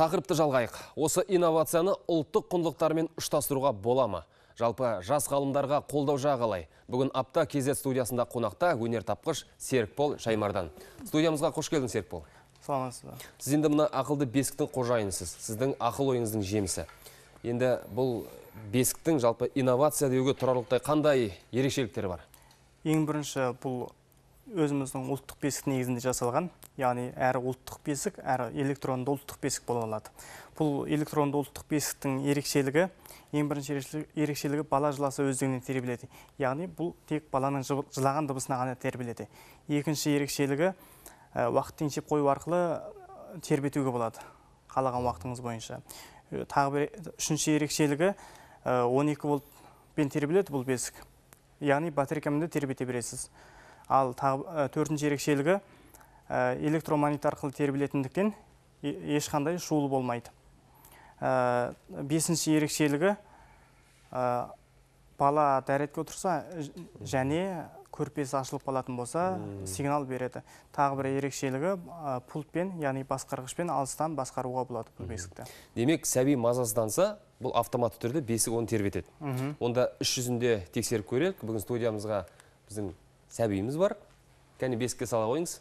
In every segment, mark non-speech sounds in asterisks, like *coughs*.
Тақырыпты жалғайық. Осы инновацияны ұлттық құндылықтармен ұштастыруға бола ма? Жалпы жас ғалымдарға қолдау жағалай. Бүгін апта кезет студиясында қонақта өнер тапқыш Серікбол Шаймардан. Студиямызға қош келдің Серікбол. Саламатсыз ба? Сіз енді мына ақылды бесіктің қожайынысыз. Сіздің ақыл ойыңыздың жемісі. Енді бұл бесіктің жалпы инновация деуге тұрарлықтай қандай ерекшеліктері бар? Ең бірінші бұл өзіміздің ұлттық бесік негізінде жасалған, яғни әрі ұлттық бесік, әрі электронды ұлттық бесік бола алады. Бұл электронды ұлттық бесіктің ерекшелігі, ең бірінші ерекшелігі- бала жыласа өздігінен тербеледі. Яғни бұл тек баланың жыл- жылаған дыбысына ғана тербеледі. Екінші ерекшелігі ә, уақыт теңшеп қою арқылы ә, тербетуге болады қалаған уақытыңыз бойынша. Ә, Тағы бір үшінші ерекшелігі ә, 12 вольтпен тербеледі бұл бесік. Яғни батарейкамен де тербете бересіз. Ал тағы ә, төртінші ерекшелігі ә, электромагнит арқылы тербелетіндіктен ешқандай шуылы болмайды. Ә, Бесінші ерекшелігі ә, бала дәретке отырса және көрпесі ашылып қалатын болса сигнал береді. Тағы бір ерекшелігі ә, пультпен, яғни басқарғышпен алыстан басқаруға болады бұл бесікті. Демек, сәби мазасызданса, бұл автоматты түрде бесік оны тербетеді. Онда іс жүзінде тексеріп көрелік. Бүгін студиямызға біздің сәбиіміз бар. Кәне бесікке сала қойыңыз.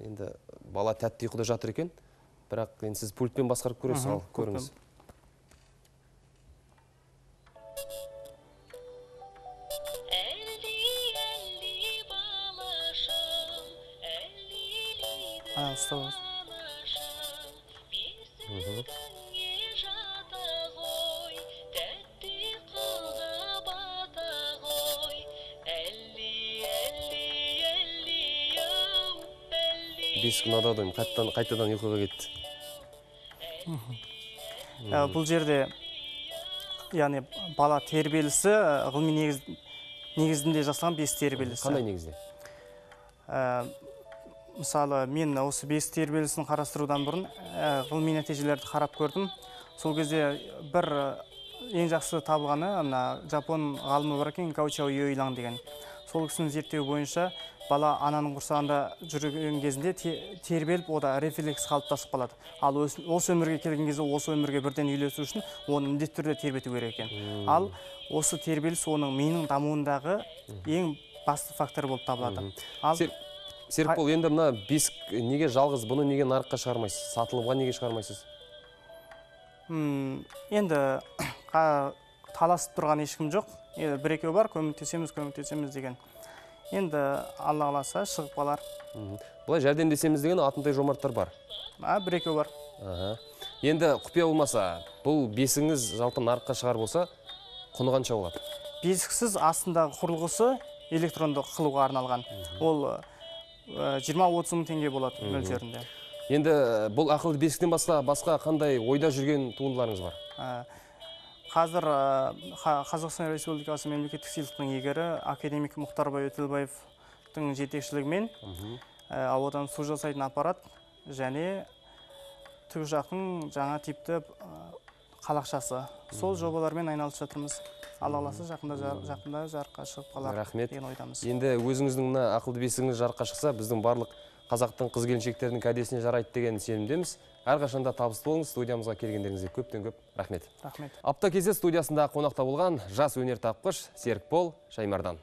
Енді бала тәтті ұйқыда жатыр екен. Бірақ енді сіз пультпен басқарып көресіз, ал көріңіз. Ұстап ұнады ау деймін, қайтадан, қайтадан ұйқыға кетті. Ә, бұл жерде яғни бала тербелісі ә, ғылыми негіз, негізінде жасалған бес тербелісі. Қандай негізде? Ә, мысалы мен осы бес тербелісін қарастырудан бұрын ә, ғылыми нәтижелерді қарап көрдім. Сол кезде бір ең жақсы табылғаны мына жапон ғалымы бар екен гаучао йоилан деген. Сол кісінің зерттеуі бойынша бала ананың құрсағында жүрген кезінде те- тербеліп ода рефлекс қалыптасып қалады. Ал осы өмірге келген кезде осы өмірге бірден үйлесу үшін оны міндетті түрде тербету керек екен. Ал осы тербеліс оның миының дамуындағы ең басты фактор болып табылады. Ал Сер- Серікбол, енді мына бесік неге жалғыз, бұны неге нарыққа шығармайсыз? Сатылымға неге шығармайсыз? енді *coughs* қа- таласып тұрған ешкім жоқ. Енді бір екеу бар, көмектесеміз, көмектесеміз деген. Енді алла қаласа шығып қалар. Былай жәрдемдесеміз деген атындай жомарттар бар. А, бір екеу бар. Енді құпия болмаса, бұл бесіңіз жалпы нарыққа шығар болса, құны қанша болады? Бесіксіз астындағы құрылғысы электронды қылуға арналған. Ол ә, 20-30 мың теңге болады мөлшерінде. Енді бұл ақылды бесіктен басқа басқа қандай ойда жүрген туындыларыңыз бар? Қазір Қа- Қазақстан Республикасы мемлекеттік сыйлықтың иегері академик Мұхтарбай Өтелбаевтың жетекшілігімен ә, ауадан су жасайтын аппарат және тікұшақтың жаңа типті ә, қалақшасы. Сол жобалармен айналысып жатырмыз. Алла қаласа жақында жар- жақында жарыққа шығып қалар Рахмет. деген ойдамыз. Енді өзіңіздің мына ақылды бесігіңіз жарыққа шықса, біздің барлық қазақтың қыз келіншектерінің кәдесіне жарайды деген сенімдеміз. Әрқашанда табысты болыңыз. Студиямызға келгендеріңізге көптен көп рахмет. Рахмет. Апта кезет студиясында қонақта болған жас өнер тапқыш Серікбол Шаймардан.